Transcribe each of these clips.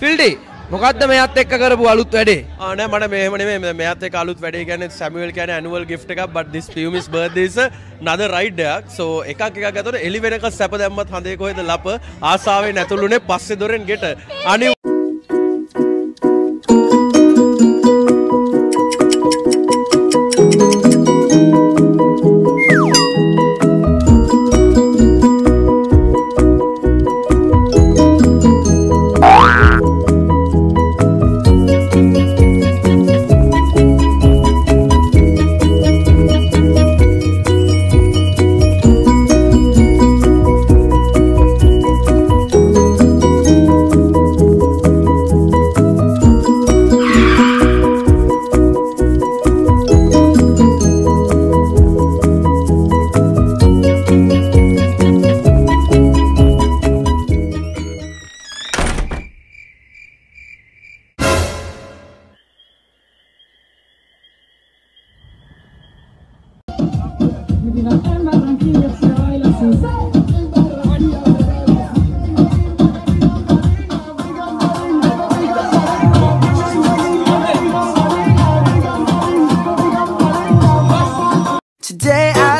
ෆිල්ඩි මොකක්ද මෙයත් එක්ක කරපු අලුත් වැඩේ? ආන මට මෙහම නෙමෙයි. මෙයත් එක්ක අලුත් වැඩේ කියන්නේ සැමුවෙල් කියන්නේ ඇනුවල් gift එකක් but this film is birthday is another ride එකක්. So එකක් එකක් ඇතුළේ එලි වෙනක සැප දැම්මත් හඳේ කොහෙද ලප. ආසාවෙන් ඇතුළුනේ පස්සේ දොරෙන් ගෙට. අනි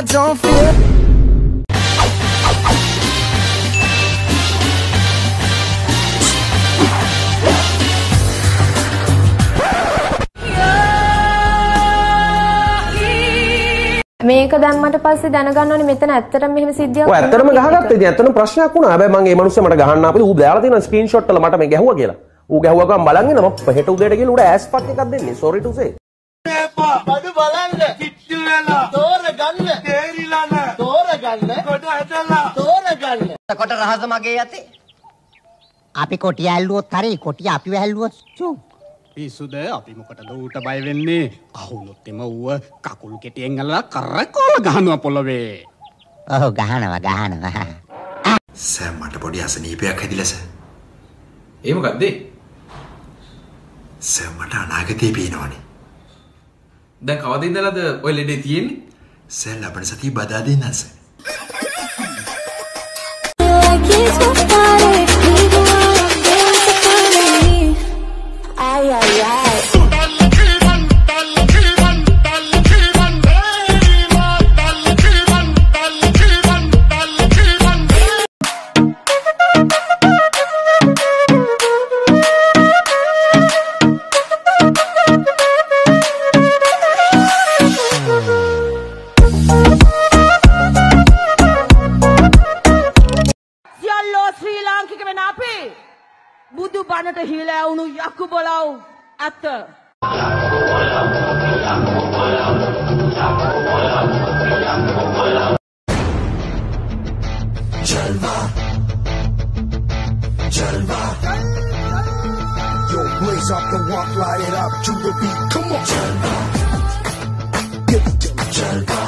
don't මේක දැම්මට පස්සේ දැනගන්න ඕනේ මෙතන ඇත්තටම මෙහෙම සිද්ධියක් ඔය ඇත්තටම ගහගත්තා ඉතින් ඇත්තටම ප්‍රශ්නයක් වුණා. හැබැයි මම මේ මිනිස්සු මට ගහන්න ආපේ ඌ දාලා තියෙන ස්ක්‍රීන්ෂොට් වල මට මේ ගැහුවා කියලා. ඌ ගැහුවා ගමන් බලන් ඉන්න මම හෙට උදේට ගිහලා ඌට ඇස් පක් එකක් දෙන්නේ. Sorry to say. බඩු බලන්න. කිට්ටු වෙලා තෝරගන්න. තේරිලා නැ. තෝරගන්න. කොට ඇදලා. තෝරගන්න. කොට රහස මගේ යතේ. අපි කොටිය ඇල්ලුවොත් හරි කොටිය අපිව ඇල්ලුවොත් චෝ. පිස්සුද අපි මොකටද ඌට බය වෙන්නේ? අහුනොත් එම ඌව කකුල් කෙටියෙන් අල්ලලා කරකෝල ගහනවා පොළවේ. ඔව් ගහනවා ගහනවා. සෑම් මට පොඩි අසනීපයක් හැදිලස ඒ මොකක්ද සෑම් මට අනාගතය පේනවනේ. දැන් කවද ඉඳලාද ඔය ලෙඩේ තියෙන්නේ? සැල් ලබන සතිය බදා දෙන්නස Ay, ay, ata hileu nu yakubolau ata. Jalva. Jalva. Yo, blaze up the walk, light it up to the beat. Come on, Jalva. Give it to me, Jalva.